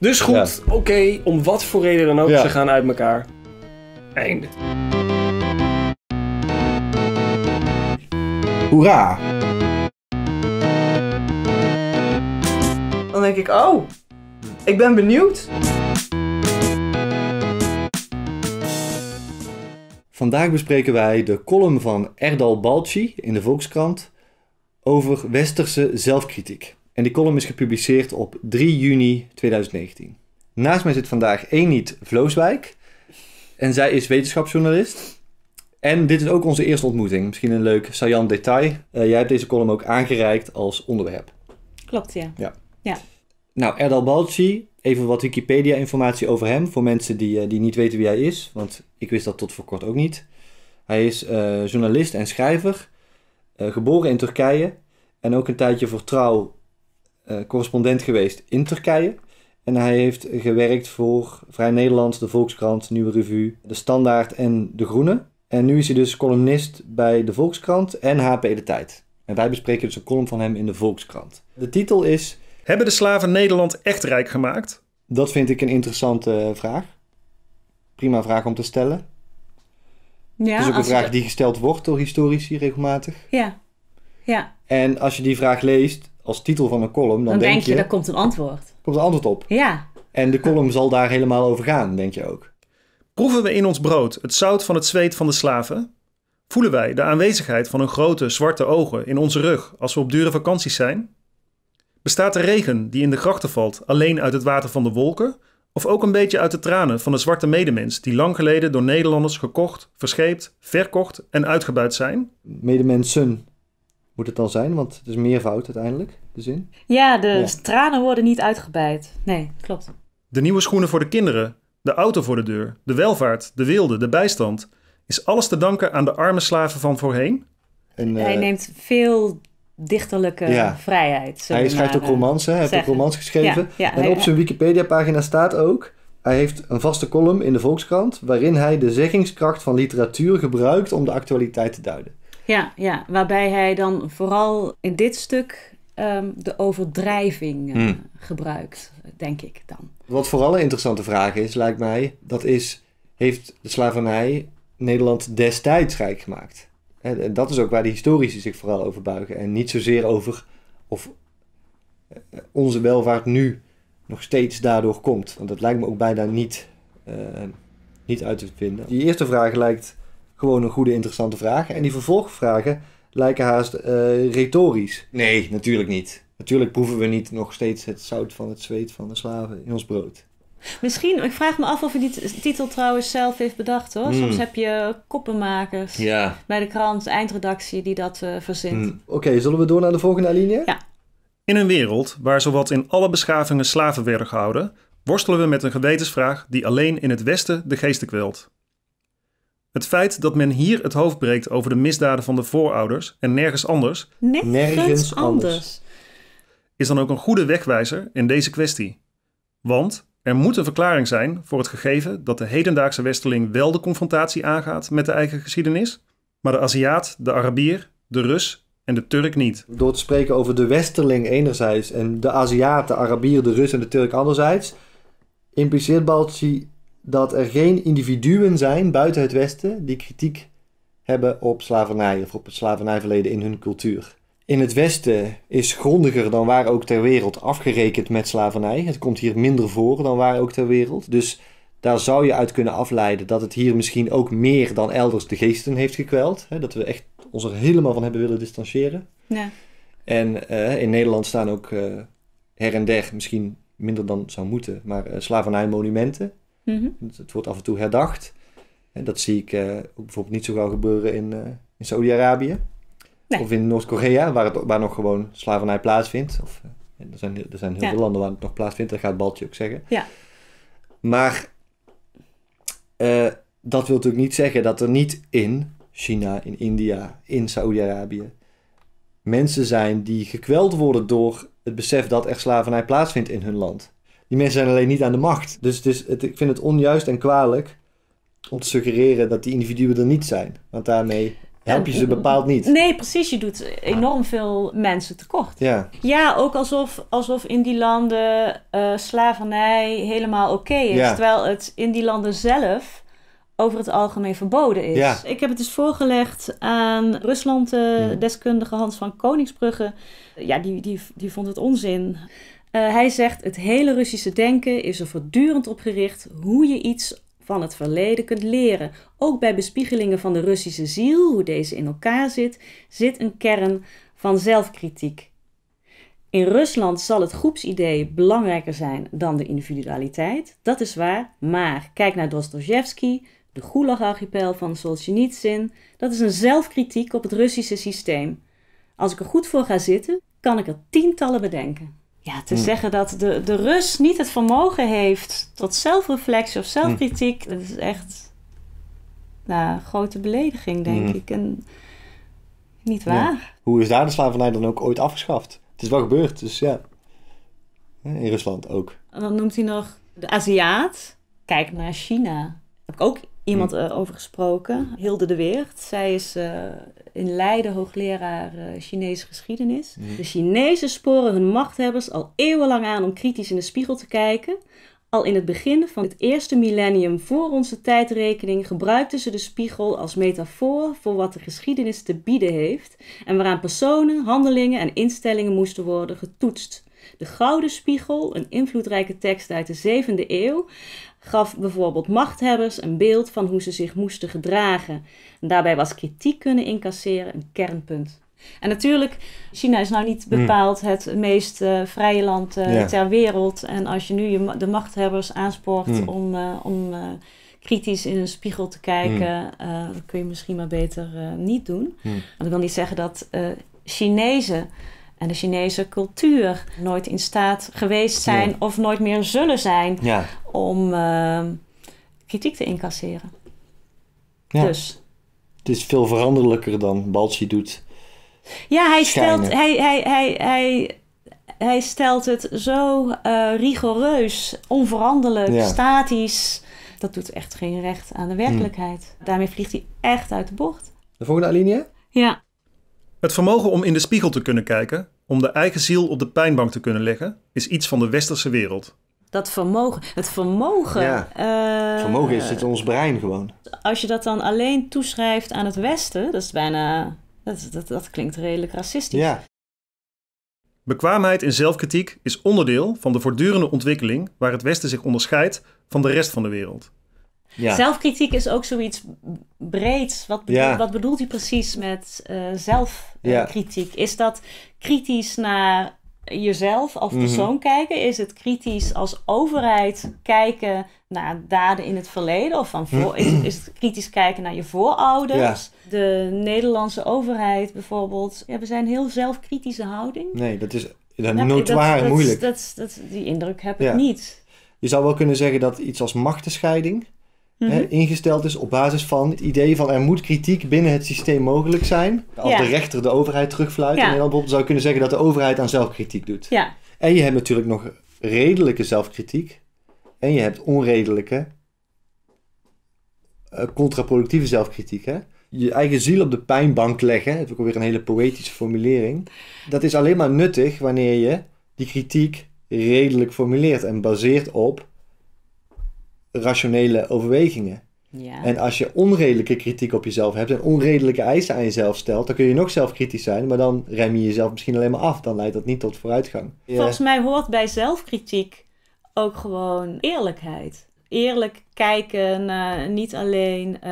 Dus goed, oké, om wat voor reden dan ook, Ja. ze gaan uit elkaar. Einde. Hoera! Dan denk ik, oh, ik ben benieuwd. Vandaag bespreken wij de column van Erdal Balci in de Volkskrant over westerse zelfkritiek. En die column is gepubliceerd op 3 juni 2019. Naast mij zit vandaag Eniet Vlooswijk. En zij is wetenschapsjournalist. En dit is ook onze eerste ontmoeting. Misschien een leuk saillant detail. Eh, jij hebt deze column ook aangereikt als onderwerp. Klopt, ja. Nou, Erdal Balci, even wat Wikipedia-informatie over hem voor mensen die, eh, die niet weten wie hij is, want ik wist dat tot voor kort ook niet. Hij is eh, journalist en schrijver, geboren in Turkije en ook een tijdje voor trouw correspondent geweest in Turkije. En hij heeft gewerkt voor Vrij Nederland, de Volkskrant, Nieuwe Revue, De Standaard en De Groene. En nu is hij dus columnist bij de Volkskrant en HP De Tijd. En wij bespreken dus een column van hem in de Volkskrant. De titel is Hebben de slaven Nederland echt rijk gemaakt? Dat vind ik een interessante eh, vraag. Prima vraag om te stellen. ja het is ook een vraag je- die gesteld wordt door historici regelmatig. Ja, ja. En als je die vraag leest als titel van een column, dan, Dan, denk je, je, daar komt een antwoord. komt er antwoord op. Ja, En de column zal daar helemaal over gaan, denk je ook. Proeven we in ons brood het zout van het zweet van de slaven? Voelen wij de aanwezigheid van hun grote zwarte ogen in onze rug als we op dure vakanties zijn? Bestaat de regen die in de grachten valt alleen uit het water van de wolken? Of ook een beetje uit de tranen van de zwarte medemens die lang geleden door Nederlanders gekocht, verscheept, verkocht en uitgebuit zijn? Medemensen moet het dan zijn, want het is meervoud uiteindelijk, de zin. ja de Ja. tranen worden niet uitgebijt. Nee, klopt. De nieuwe schoenen voor de kinderen, de auto voor de deur, de welvaart, de wilde, de bijstand. Is alles te danken aan de arme slaven van voorheen? En, eh, Hij neemt veel dichterlijke Ja. vrijheid. hij schrijft ook eh, romans, hè? hij heeft ook romans geschreven. Ja, ja, en op zijn Wikipedia-pagina staat ook... Hij heeft een vaste column in de Volkskrant... waarin hij de zeggingskracht van literatuur gebruikt om de actualiteit te duiden. Ja, ja, waarbij hij dan vooral in dit stuk ehm, de overdrijving eh, Hmm. gebruikt, denk ik dan. Wat vooral een interessante vraag is, lijkt mij, dat is, heeft de slavernij Nederland destijds rijk gemaakt? En dat is ook waar de historici zich vooral over buigen. En niet zozeer over of eh, onze welvaart nu nog steeds daardoor komt. Want dat lijkt me ook bijna niet, eh, niet uit te vinden. Die eerste vraag lijkt gewoon een goede, interessante vraag. En die vervolgvragen lijken haast eh, retorisch. Nee, natuurlijk niet. Natuurlijk proeven we niet nog steeds het zout van het zweet van de slaven in ons brood. Misschien, ik vraag me af of hij die titel trouwens zelf heeft bedacht hoor. Hmm. Soms heb je koppenmakers Ja. bij de krant, eindredactie die dat eh, verzint. Hm. Oké, zullen we door naar de volgende alinea? Ja. In een wereld waar zowat in alle beschavingen slaven werden gehouden, worstelen we met een gewetensvraag die alleen in het Westen de geesten kwelt. Het feit dat men hier het hoofd breekt over de misdaden van de voorouders en nergens anders, Nergens, Nergens anders. anders. is dan ook een goede wegwijzer in deze kwestie. Want er moet een verklaring zijn voor het gegeven dat de hedendaagse westerling wel de confrontatie aangaat met de eigen geschiedenis, maar de Aziat, de Arabier, de Rus en de Turk niet. Door te spreken over de Westerling enerzijds en de Aziat, de Arabier, de Rus en de Turk anderzijds, impliceert Balci dat er geen individuen zijn buiten het Westen die kritiek hebben op slavernij of op het slavernijverleden in hun cultuur. In het Westen is grondiger dan waar ook ter wereld afgerekend met slavernij. Het komt hier minder voor dan waar ook ter wereld. Dus daar zou je uit kunnen afleiden dat het hier misschien ook meer dan elders de geesten heeft gekweld. Hè, dat we echt ons er helemaal van hebben willen distancieren. Ja. En eh, in Nederland staan ook eh, her en der, misschien minder dan zou moeten, maar eh slavernijmonumenten. Mhm. Het, het wordt af en toe herdacht. En dat zie ik eh, ook bijvoorbeeld niet zo gauw gebeuren in, eh, in Saudi-Arabië. Nee. Of in Noord-Korea, waar, het- waar nog gewoon slavernij plaatsvindt. Of, eh, er, zijn, er zijn heel Ja. veel landen waar het nog plaatsvindt, dat gaat Baltje ook zeggen. Ja. Maar eh, dat wil natuurlijk niet zeggen dat er niet in China, in India, in Saudi-Arabië mensen zijn die gekweld worden door het besef dat er slavernij plaatsvindt in hun land. Die mensen zijn alleen niet aan de macht. Dus het is, het, ik vind het onjuist en kwalijk om te suggereren dat die individuen er niet zijn. Want daarmee help je ze bepaald niet. Nee, precies. Je doet enorm veel mensen tekort. Ja, Ja, ook alsof, alsof in die landen eh, slavernij helemaal oké is. Ja. Terwijl het in die landen zelf over het algemeen verboden is. Ja. Ik heb het dus voorgelegd aan Rusland-deskundige Hans van Koningsbrugge. Ja, die, die, die vond het onzin. Eh, hij zegt, het hele Russische denken is er voortdurend op gericht hoe je iets van het verleden kunt leren. Ook bij bespiegelingen van de Russische ziel, hoe deze in elkaar zit, zit een kern van zelfkritiek. In Rusland zal het groepsidee belangrijker zijn dan de individualiteit. Dat is waar, maar kijk naar Dostoevsky, de Gulag-archipel van Solzhenitsyn. Dat is een zelfkritiek op het Russische systeem. Als ik er goed voor ga zitten, kan ik er tientallen bedenken. Ja, te Hmm. zeggen dat de, de Rus niet het vermogen heeft tot zelfreflectie of zelfkritiek, dat is echt nou, een grote belediging, denk Hmm. ik. En niet Ja. waar. hoe is daar de slavernij dan ook ooit afgeschaft? Het is wel gebeurd, dus ja. In Rusland ook. En dan noemt hij nog de Aziat. Kijk naar China. Heb ik ook iemand eh, over gesproken. Hilde de Weert. Zij is eh, in Leiden hoogleraar eh, Chinese geschiedenis. De Chinezen sporen hun machthebbers al eeuwenlang aan om kritisch in de spiegel te kijken. Al in het begin van het eerste millennium voor onze tijdrekening gebruikten ze de spiegel als metafoor voor wat de geschiedenis te bieden heeft en waaraan personen, handelingen en instellingen moesten worden getoetst. De Gouden Spiegel, een invloedrijke tekst uit de 7e eeuw, gaf bijvoorbeeld machthebbers een beeld van hoe ze zich moesten gedragen. En daarbij was kritiek kunnen incasseren een kernpunt. En natuurlijk, China is nou niet bepaald het meest eh, vrije land eh, Ja. ter wereld. En als je nu je, de machthebbers aanspoort Hmm. om, eh, om kritisch in een spiegel te kijken, dat kun je misschien maar beter niet doen. Hmm. Want ik wil niet zeggen dat Chinezen en de Chinese cultuur nooit in staat geweest zijn Ja. of nooit meer zullen zijn Ja. om eh, kritiek te incasseren. Ja. Dus Het is veel veranderlijker dan Balci doet. ja, hij Schijnen. stelt, hij, hij, hij, hij, hij stelt het zo eh, rigoureus, onveranderlijk, Ja. statisch. Dat doet echt geen recht aan de werkelijkheid. Daarmee vliegt hij echt uit de bocht. De volgende alinea? Ja, Het vermogen om in de spiegel te kunnen kijken, om de eigen ziel op de pijnbank te kunnen leggen, is iets van de westerse wereld. dat vermogen. Het vermogen. Ja. eh, Vermogen is het in ons brein gewoon. als je dat dan alleen toeschrijft aan het Westen, dat is bijna. Dat, dat, dat klinkt redelijk racistisch. Ja. Bekwaamheid in zelfkritiek is onderdeel van de voortdurende ontwikkeling waar het Westen zich onderscheidt van de rest van de wereld. Ja. Zelfkritiek is ook zoiets breeds. Wat Ja. wat bedoelt hij precies met eh, Ja. zelfkritiek? Is dat kritisch naar jezelf als Mhm. persoon kijken? Is het kritisch als overheid kijken naar daden in het verleden? Of van voor, is, is het kritisch kijken naar je voorouders? De Nederlandse overheid bijvoorbeeld. Ja, we zijn heel zelfkritische houding. Nee, dat is Ja, notoire dat, moeilijk. Dat, dat, die indruk heb Ja. ik niet. Je zou wel kunnen zeggen dat iets als machtenscheiding Mhm. ingesteld is op basis van het idee van er moet kritiek binnen het systeem mogelijk zijn. Als Ja. de rechter de overheid terugfluit. Ja. In Nederland bijvoorbeeld zou je kunnen zeggen dat de overheid aan zelfkritiek doet. Ja, En je hebt natuurlijk nog redelijke zelfkritiek. En je hebt onredelijke, eh, contraproductieve zelfkritiek. Hè? Je eigen ziel op de pijnbank leggen, dat is ook alweer een hele poëtische formulering. Dat is alleen maar nuttig wanneer je die kritiek redelijk formuleert en baseert op rationele overwegingen. ja. En als je onredelijke kritiek op jezelf hebt en onredelijke eisen aan jezelf stelt, dan kun je nog zelfkritisch zijn, maar dan rem je jezelf misschien alleen maar af. Dan leidt dat niet tot vooruitgang. Volgens mij hoort bij zelfkritiek ook gewoon eerlijkheid. Eerlijk kijken naar niet alleen eh,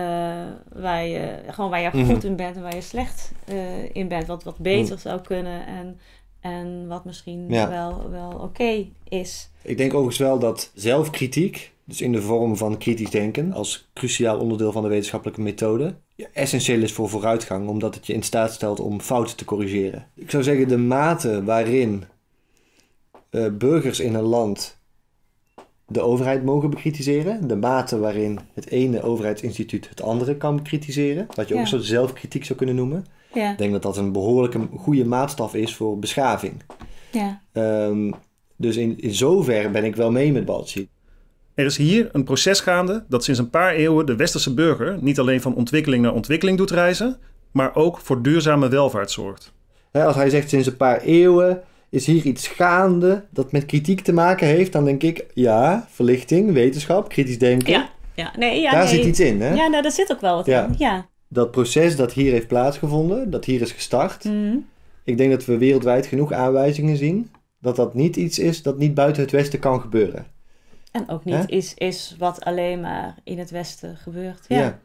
waar, je, gewoon waar je Mhm. goed in bent en waar je slecht eh, in bent. Wat, wat beter zou kunnen en, en wat misschien Ja. wel, wel oké is. Ik denk overigens wel dat zelfkritiek, dus in de vorm van kritisch denken, als cruciaal onderdeel van de wetenschappelijke methode, essentieel is voor vooruitgang, omdat het je in staat stelt om fouten te corrigeren. Ik zou zeggen, de mate waarin eh, burgers in een land de overheid mogen bekritiseren, de mate waarin het ene overheidsinstituut het andere kan bekritiseren, wat je ook Ja. een soort zelfkritiek zou kunnen noemen. Ja, Ik denk dat dat een behoorlijke goede maatstaf is voor beschaving. ja. Ehm, dus in, in zover ben ik wel mee met Balci. Er is hier een proces gaande dat sinds een paar eeuwen de westerse burger niet alleen van ontwikkeling naar ontwikkeling doet reizen, maar ook voor duurzame welvaart zorgt. Hè, als hij zegt sinds een paar eeuwen is hier iets gaande dat met kritiek te maken heeft, dan denk ik ja, verlichting, wetenschap, kritisch denken. Ja, ja. Nee, ja, Daar nee. zit iets in, hè? Ja, nou, daar zit ook wel wat Ja. in. Ja. Dat proces dat hier heeft plaatsgevonden, dat hier is gestart. Mhm. Ik denk dat we wereldwijd genoeg aanwijzingen zien dat dat niet iets is dat niet buiten het Westen kan gebeuren. En ook niet Hè? is, is wat alleen maar in het Westen gebeurt. Ja. Ja.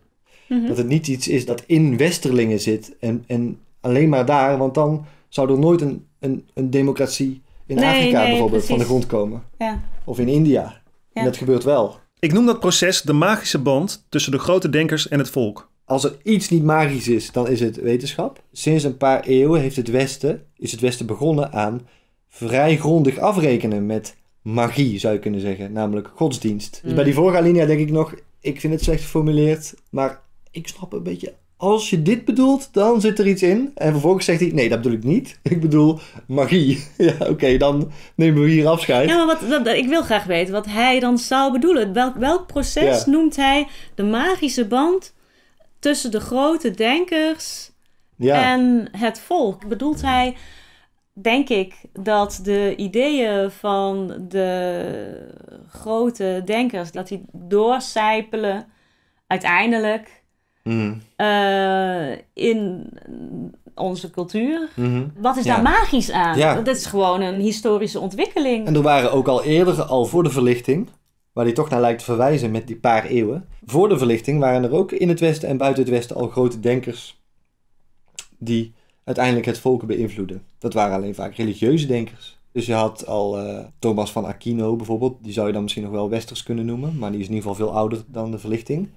Mhm. Dat het niet iets is dat in Westerlingen zit en, en alleen maar daar, want dan zou er nooit een, een, een democratie in Nee, Afrika nee, bijvoorbeeld van de grond komen. Ja. Of in India. En dat gebeurt wel. Ik noem dat proces de magische band tussen de grote denkers en het volk. Als er iets niet magisch is, dan is het wetenschap. Sinds een paar eeuwen heeft het Westen, is het Westen begonnen aan vrij grondig afrekenen met magie, zou je kunnen zeggen. Namelijk godsdienst. Dus Mm. bij die vorige alinea denk ik nog, ik vind het slecht geformuleerd, maar ik snap een beetje... Als je dit bedoelt, dan zit er iets in. En vervolgens zegt hij, nee, dat bedoel ik niet. Ik bedoel magie. Ja, oké, dan nemen we hier afscheid. Ja, maar wat, wat- ik wil graag weten wat hij dan zou bedoelen. Welk, welk proces Ja. noemt hij de magische band tussen de grote denkers Ja, en het volk? Bedoelt hij, denk ik, dat de ideeën van de grote denkers, dat die doorcijpelen uiteindelijk Mhm, eh, in onze cultuur? mhm. Wat is Ja. daar magisch aan? Ja. Dat is gewoon een historische ontwikkeling. En er waren ook al eerder, al voor de verlichting, waar die toch naar lijkt te verwijzen met die paar eeuwen. Voor de verlichting waren er ook in het Westen en buiten het Westen al grote denkers die uiteindelijk het volk beïnvloeden. Dat waren alleen vaak religieuze denkers. Dus je had al eh, Thomas van Aquino bijvoorbeeld, die zou je dan misschien nog wel westers kunnen noemen, maar die is in ieder geval veel ouder dan de verlichting,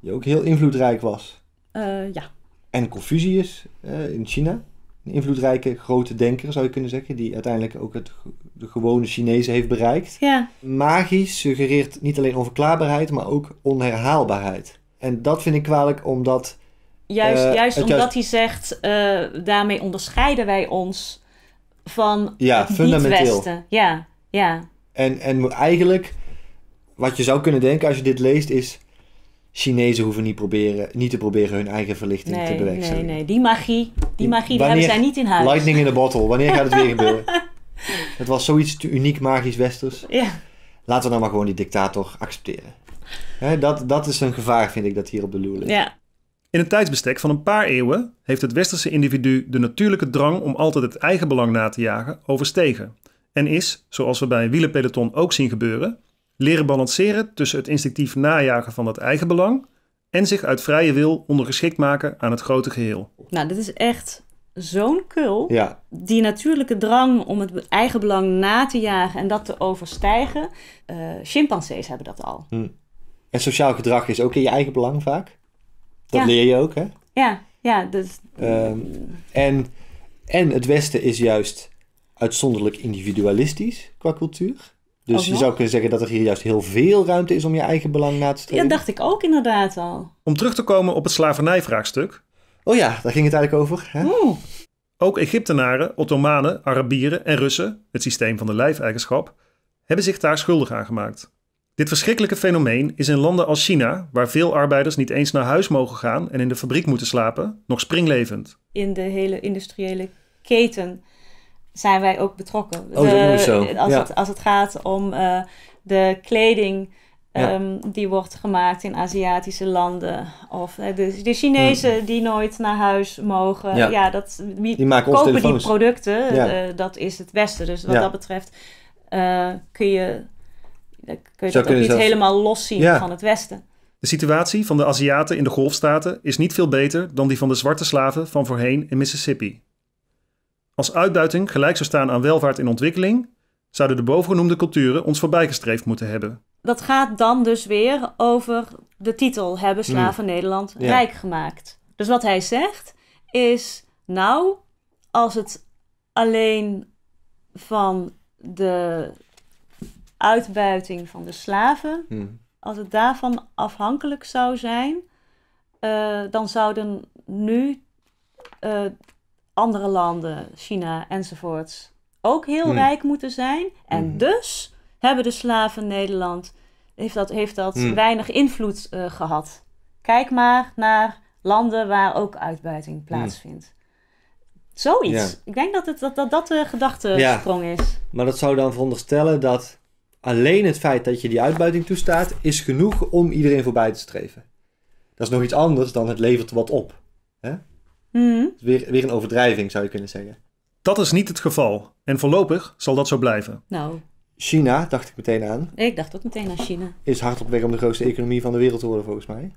die ook heel invloedrijk was. Eh, ja. En Confucius eh, in China. Een invloedrijke grote denker zou je kunnen zeggen. Die uiteindelijk ook het, de gewone Chinezen heeft bereikt. ja. Magisch suggereert niet alleen onverklaarbaarheid, maar ook onherhaalbaarheid. En dat vind ik kwalijk omdat... Juist, Eh, juist omdat juist- hij zegt, eh, daarmee onderscheiden wij ons van Ja, het fundamenteel. niet-Westen. Ja, ja. En, en eigenlijk, wat je zou kunnen denken als je dit leest is... Chinezen hoeven niet, proberen, niet te proberen hun eigen verlichting te Nee, nee, bewerkstelligen. nee. Die magie, die magie die hebben zij niet in huis. Lightning in a bottle, wanneer gaat het weer gebeuren? Het was zoiets te uniek magisch westers. Ja. Laten we nou maar gewoon die dictator accepteren. Hè, dat, dat is een gevaar, vind ik, dat hier op de loer ligt. ja. In een tijdsbestek van een paar eeuwen heeft het westerse individu de natuurlijke drang om altijd het eigen belang na te jagen overstegen. En is, zoals we bij een wielerpeloton ook zien gebeuren, leren balanceren tussen het instinctief najagen van het eigen belang en zich uit vrije wil ondergeschikt maken aan het grote geheel. Nou, dit is echt zo'n kul. Ja, Die natuurlijke drang om het eigen belang na te jagen en dat te overstijgen. eh chimpansees hebben dat al. en sociaal gedrag is ook in je eigen belang vaak. Dat Ja. leer je ook, hè? Ja, ja. Dus, Ehm, en, en het Westen is juist uitzonderlijk individualistisch qua cultuur. Dus je zou kunnen zeggen dat er hier juist heel veel ruimte is om je eigen belang na te ja, streven. dacht ik ook inderdaad al. Om terug te komen op het slavernijvraagstuk. Oh ja, daar ging het eigenlijk over. Hè? Oeh. Ook Egyptenaren, Ottomanen, Arabieren en Russen, het systeem van de lijfeigenschap, hebben zich daar schuldig aan gemaakt. Dit verschrikkelijke fenomeen is in landen als China, waar veel arbeiders niet eens naar huis mogen gaan en in de fabriek moeten slapen, nog springlevend. in de hele industriële keten zijn wij ook betrokken. Oh, De- zo. Als, Ja. het, als het gaat om eh, de kleding Ja. ehm, die wordt gemaakt in Aziatische landen. Of eh, de, de Chinezen die nooit naar huis mogen. Hmm. Ja. Ja, dat, wie Die maken kopen die producten? Ja. Eh, dat is het Westen. Dus wat Ja. dat betreft eh, kun je, kun je dat ook niet zelfs- helemaal los zien Ja. van het Westen. De situatie van de Aziaten in de golfstaten is niet veel beter dan die van de zwarte slaven van voorheen in Mississippi. Als uitbuiting gelijk zou staan aan welvaart en ontwikkeling, zouden de bovengenoemde culturen ons voorbijgestreefd moeten hebben. Dat gaat dan dus weer over de titel Hebben slaven Nederland Ja. rijk gemaakt. Dus wat hij zegt is, nou, als het alleen van de uitbuiting van de slaven, Hm. als het daarvan afhankelijk zou zijn, eh, dan zouden nu eh, andere landen, China enzovoorts, ook heel Hmm. rijk moeten zijn. En Mhm. dus hebben de slaven Nederland, heeft dat, heeft dat Hmm. weinig invloed eh, gehad. Kijk maar naar landen waar ook uitbuiting plaatsvindt. Zoiets. Ja. Ik denk dat het, dat, dat, dat de gedachtesprong is. Maar dat zou dan veronderstellen dat alleen het feit dat je die uitbuiting toestaat, is genoeg om iedereen voorbij te streven. Dat is nog iets anders dan het levert wat op. Mhm. Weer, weer een overdrijving zou je kunnen zeggen. Dat is niet het geval en voorlopig zal dat zo blijven. Nou, China, dacht ik meteen aan, ik dacht ook meteen aan China. is hard op weg om de grootste economie van de wereld te worden volgens mij.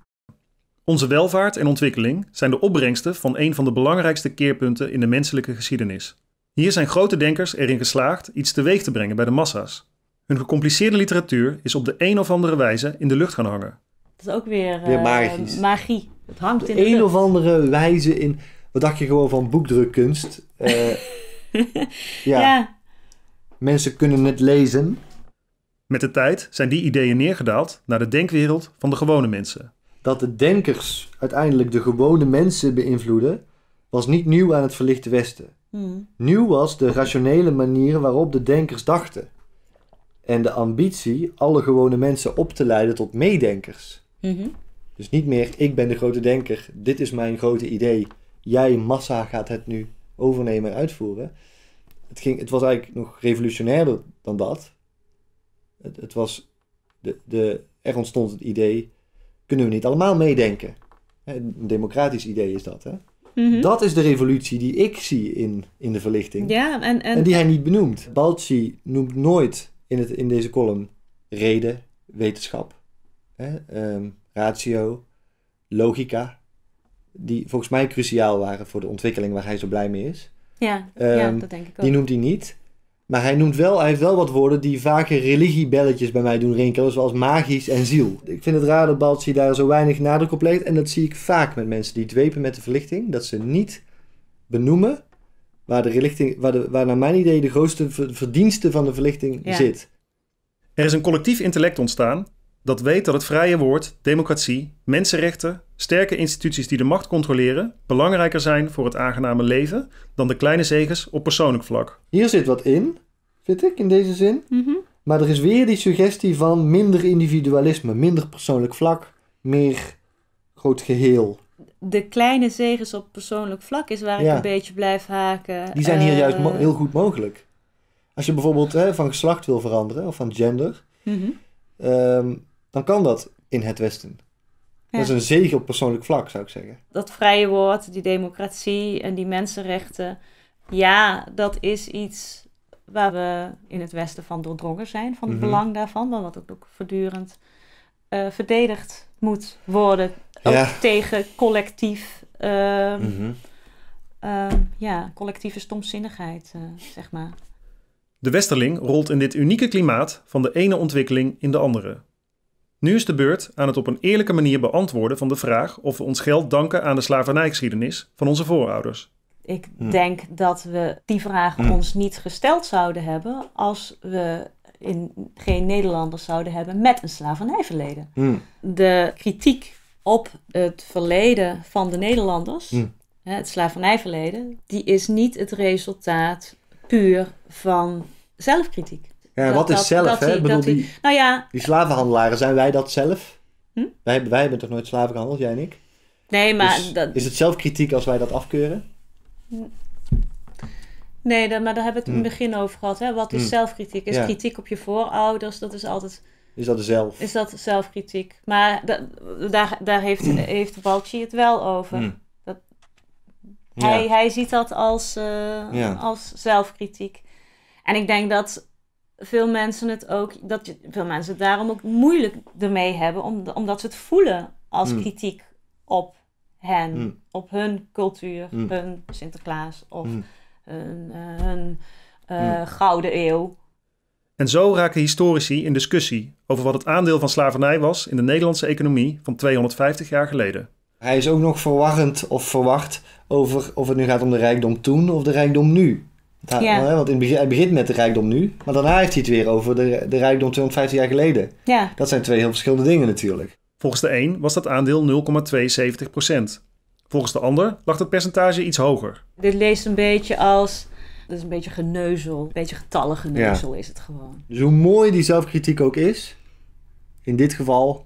Onze welvaart en ontwikkeling zijn de opbrengsten van een van de belangrijkste keerpunten in de menselijke geschiedenis. Hier zijn grote denkers erin geslaagd iets teweeg te brengen bij de massa's. Hun gecompliceerde literatuur is op de een of andere wijze in de lucht gaan hangen. Dat is ook weer, Weer eh, magisch. magie. Het hangt Op in de de een lucht. of andere wijze in. Wat dacht je gewoon van boekdrukkunst? Eh, ja, ja. mensen kunnen het lezen. Met de tijd zijn die ideeën neergedaald naar de denkwereld van de gewone mensen. Dat de denkers uiteindelijk de gewone mensen beïnvloeden, was niet nieuw aan het verlichte Westen. Mhm. Nieuw was de rationele manier waarop de denkers dachten. En de ambitie alle gewone mensen op te leiden tot meedenkers. Mhm. Dus niet meer, ik ben de grote denker, dit is mijn grote idee. Jij, massa, gaat het nu overnemen en uitvoeren. Het, ging, het was eigenlijk nog revolutionairder dan dat. Het, het was, de, de, er ontstond het idee, kunnen we niet allemaal meedenken? Een democratisch idee is dat, hè? Mhm. Dat is de revolutie die ik zie in, in de verlichting. Ja, en, en, En die hij niet benoemt. Balci noemt nooit in, het, in deze column reden, wetenschap, hè, ehm, ratio, logica. Die volgens mij cruciaal waren voor de ontwikkeling waar hij zo blij mee is. ja, ja, Ehm, dat denk ik ook. Die noemt hij niet. Maar hij, noemt wel, hij heeft wel wat woorden die vaker religiebelletjes bij mij doen rinkelen, zoals magisch en ziel. Ik vind het raar dat Balci daar zo weinig nadruk op legt. En dat zie ik vaak met mensen die dwepen met de verlichting. Dat ze niet benoemen waar, de verlichting, waar, de, waar naar mijn idee de grootste ver- verdienste van de verlichting Ja. zit. Er is een collectief intellect ontstaan dat weet dat het vrije woord, democratie, mensenrechten, sterke instituties die de macht controleren, belangrijker zijn voor het aangename leven dan de kleine zegens op persoonlijk vlak. Hier zit wat in, vind ik, in deze zin. Mhm. Maar er is weer die suggestie van minder individualisme, minder persoonlijk vlak, meer groot geheel. De kleine zegens op persoonlijk vlak is waar ik een beetje blijf haken. Die zijn hier Eh, juist mo- heel goed mogelijk. Als je bijvoorbeeld hè, van geslacht wil veranderen, of van gender, mhm. ehm, dan kan dat in het Westen. Ja. Dat is een zege op persoonlijk vlak, zou ik zeggen. Dat vrije woord, die democratie en die mensenrechten. Ja, dat is iets waar we in het Westen van doordrongen zijn, van het Mhm. belang daarvan. Maar wat ook, ook voortdurend eh, verdedigd moet worden. Ook Ja. tegen collectief, eh, Mhm. eh, ja, collectieve stomzinnigheid, eh, zeg maar. De Westerling rolt in dit unieke klimaat van de ene ontwikkeling in de andere. Nu is de beurt aan het op een eerlijke manier beantwoorden van de vraag of we ons geld danken aan de slavernijgeschiedenis van onze voorouders. Ik Hm. denk dat we die vraag Hm. ons niet gesteld zouden hebben als we in, geen Nederlanders zouden hebben met een slavernijverleden. Hm. De kritiek op het verleden van de Nederlanders, hè, het slavernijverleden, die is niet het resultaat puur van zelfkritiek. Ja, Dat- wat is dat- zelf, dat hè? die- bedoel, die- die, Nou ja, die slavenhandelaren, zijn wij dat zelf? Hm? Wij, wij hebben toch nooit slaven gehandeld, jij en ik? nee, maar, Dus dat, Is het zelfkritiek als wij dat afkeuren? nee, dat, maar daar hebben we het in het begin over gehad. Hè? Wat is Hm. zelfkritiek? Is Ja. kritiek op je voorouders? Dat is altijd Is dat zelf? is dat zelfkritiek. Maar da- daar, daar heeft, heeft Balci het wel over. Hm. Dat- Ja. Hij, hij ziet dat als, eh, Ja. als zelfkritiek. En ik denk dat veel mensen het ook, dat je- veel mensen het daarom ook moeilijk ermee hebben, om, omdat ze het voelen als Hm. kritiek op hen, op hun cultuur, hun Sinterklaas of hun, eh, hun eh, Gouden Eeuw. En zo raken historici in discussie over wat het aandeel van slavernij was in de Nederlandse economie van 250 jaar geleden. Hij is ook nog verwarrend of verwacht over of het nu gaat om de rijkdom toen of de rijkdom nu. Ja. hè, Want in het begin, hij begint met de rijkdom nu, maar daarna heeft hij het weer over de, de rijkdom 250 jaar geleden. Ja, Dat zijn twee heel verschillende dingen natuurlijk. Volgens de een was dat aandeel 0,72% Volgens de ander lag het percentage iets hoger. dit leest een beetje als, dat is een beetje geneuzel, een beetje getallengeneuzel is het gewoon. Dus hoe mooi die zelfkritiek ook is, in dit geval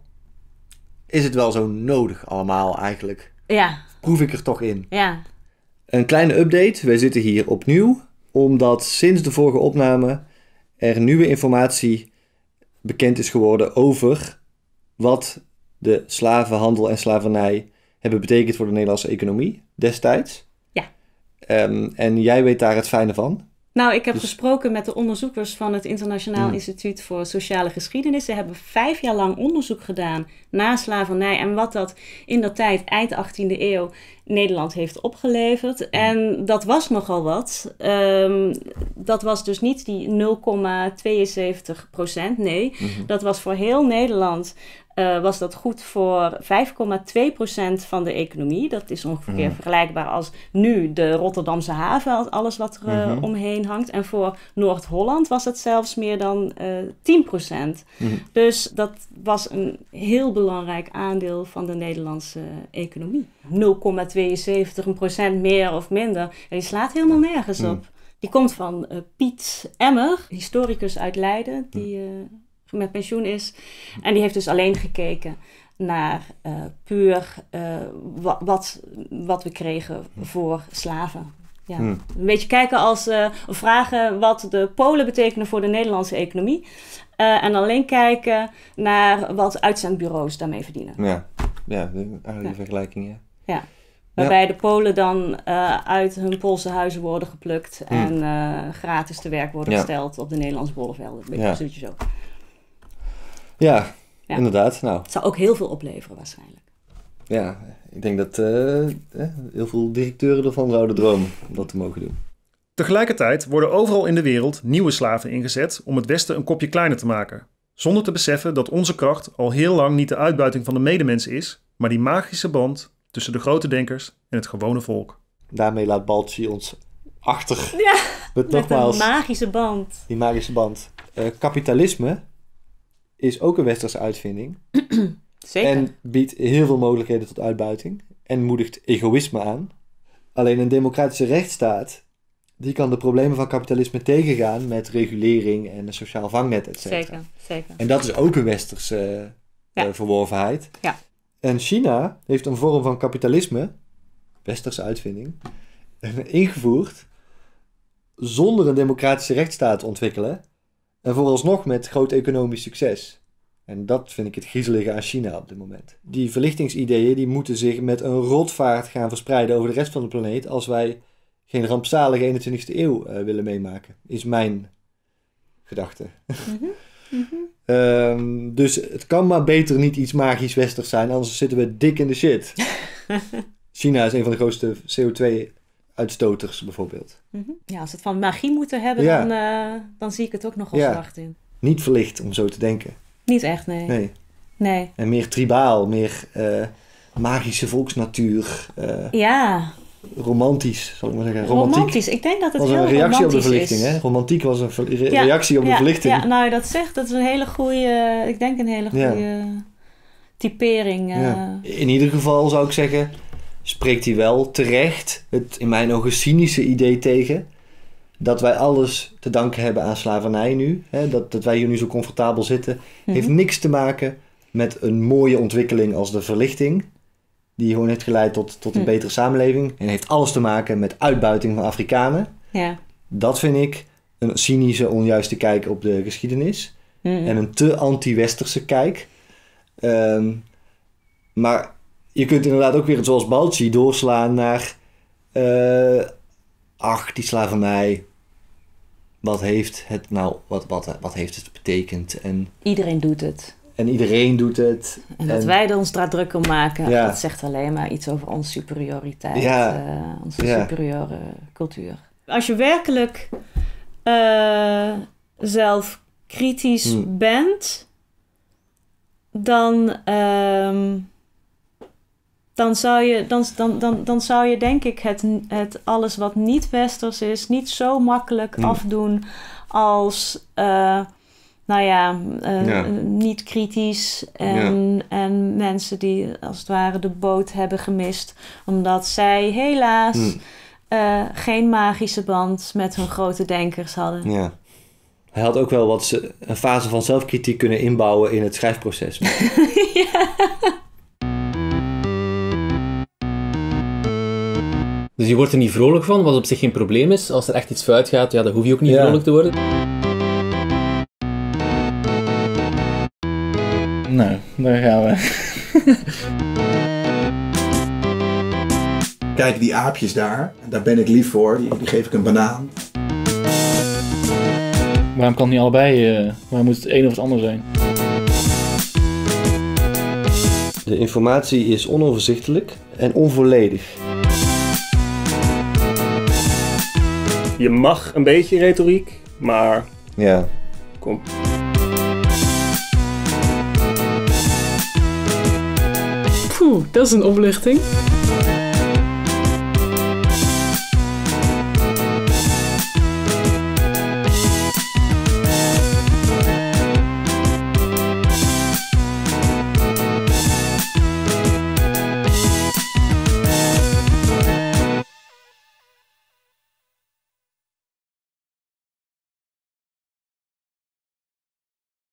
is het wel zo nodig allemaal eigenlijk. Ja, proef ik er toch in. ja. Een kleine update. Wij zitten hier opnieuw omdat sinds de vorige opname er nieuwe informatie bekend is geworden over wat de slavenhandel en slavernij hebben betekend voor de Nederlandse economie destijds. Ehm, en jij weet daar het fijne van. Nou, ik heb Dus- gesproken met de onderzoekers van het Internationaal. Instituut voor Sociale Geschiedenis. Ze hebben vijf jaar lang onderzoek gedaan naar slavernij en wat dat in de tijd, eind 18e eeuw, Nederland heeft opgeleverd. En dat was nogal wat. Ehm, dat was dus niet die 0,72 procent, nee. Dat was voor heel Nederland eh, was dat goed voor 5,2% van de economie. Dat is ongeveer vergelijkbaar als nu de Rotterdamse haven, als alles wat er eh, Mhm. omheen hangt. En voor Noord-Holland was het zelfs meer dan eh 10%. Mhm. Dus dat was een heel belangrijk aandeel van de Nederlandse economie. 0,72% meer of minder. En die slaat helemaal nergens Mhm. op. Die komt van eh, Piet Emmer, historicus uit Leiden, die eh, met pensioen is. En die heeft dus alleen gekeken naar eh, puur eh, wa- wat, wat we kregen voor slaven. Ja. Hmm. Een beetje kijken als eh, vragen wat de Polen betekenen voor de Nederlandse economie. En alleen kijken naar wat uitzendbureaus daarmee verdienen. Ja, ja aardige Ja. vergelijking, ja. Waarbij de Polen dan uit hun Poolse huizen worden geplukt Hmm. en gratis te werk worden Ja. gesteld op de Nederlandse bollevelden. Een beetje Ja. zoiets zo. Ja, Ja. inderdaad. Nou, Het zou ook heel veel opleveren waarschijnlijk. ja, ik denk dat eh, heel veel directeuren ervan zouden dromen om dat te mogen doen. Tegelijkertijd worden overal in de wereld nieuwe slaven ingezet om het Westen een kopje kleiner te maken. Zonder te beseffen dat onze kracht al heel lang niet de uitbuiting van de medemens is, maar die magische band tussen de grote denkers en het gewone volk. Daarmee laat Balci ons achter. Ja, Met Met nogmaals magische band. die magische band. Eh, kapitalisme is ook een westerse uitvinding. Zeker. En biedt heel veel mogelijkheden tot uitbuiting. En moedigt egoïsme aan. Alleen een democratische rechtsstaat... die kan de problemen van kapitalisme tegengaan... met regulering en een sociaal vangnet, et cetera. zeker, zeker. En dat is ook een westerse Ja. eh, verworvenheid. Ja. En China heeft een vorm van kapitalisme, westerse uitvinding, ingevoerd zonder een democratische rechtsstaat te ontwikkelen. En vooralsnog met groot economisch succes. En dat vind ik het griezelige aan China op dit moment. Die verlichtingsideeën die moeten zich met een rotvaart gaan verspreiden over de rest van de planeet als wij geen rampzalige 21ste eeuw eh, willen meemaken, is mijn gedachte. Ehm, dus het kan maar beter niet iets magisch westers zijn, anders zitten we dik in de shit. China is een van de grootste CO2-uitstoters bijvoorbeeld. Mhm. Ja, als we het van magie moeten hebben, Ja. dan, eh, dan zie ik het ook nog als Ja. in. Niet verlicht om zo te denken. Niet echt, nee. Nee. Nee. En meer tribaal, meer eh, magische volksnatuur. eh, Ja, romantisch, zal ik maar zeggen. Romantiek romantisch. Ik denk dat het was heel een reactie op de verlichting. is. Hè? Romantiek was een ver- re- Ja, reactie op de verlichting. Ja, nou dat zegt, dat is een hele goede, ik denk een hele goede typering. Ja. In ieder geval zou ik zeggen, spreekt hij wel terecht het in mijn ogen cynische idee tegen dat wij alles te danken hebben aan slavernij nu. Hè? Dat, dat wij hier nu zo comfortabel zitten, Mhm. heeft niks te maken met een mooie ontwikkeling als de verlichting. Die gewoon heeft geleid tot, tot een Hm. betere samenleving. En heeft alles te maken met uitbuiting van Afrikanen. Ja. Dat vind ik een cynische, onjuiste kijk op de geschiedenis. Mhm. En een te anti-westerse kijk. Ehm, maar je kunt inderdaad ook weer, zoals Balci, doorslaan naar... eh, ach, die slavernij. Wat heeft het nou, wat, wat, wat heeft het betekend? En, Iedereen doet het. en iedereen doet het. En dat En- wij er ons daar druk om maken, Ja. dat zegt alleen maar iets over onze superioriteit, Ja. eh, onze Ja. superieure cultuur. Als je werkelijk eh, zelf kritisch Hmm. bent, dan, ehm, dan, zou je, dan, dan, dan, dan zou je denk ik het, het alles wat niet westers is, niet zo makkelijk Hmm. afdoen als. eh, nou ja, eh, Ja. niet kritisch en, en mensen die als het ware de boot hebben gemist, omdat zij helaas Hm, eh, geen magische band met hun grote denkers hadden. ja. Hij had ook wel wat ze, een fase van zelfkritiek kunnen inbouwen in het schrijfproces. Dus je wordt er niet vrolijk van, wat op zich geen probleem is. Als er echt iets fout gaat, ja, dan hoef je ook niet Ja. vrolijk te worden. Nou, daar gaan we. Kijk, die aapjes daar, daar ben ik lief voor, die, die geef ik een banaan. Waarom kan het niet allebei? eh waarom moet het een of het ander zijn? De informatie is onoverzichtelijk en onvolledig. Je mag een beetje retoriek, maar Ja. kom. Poeh, dat is een opluchting.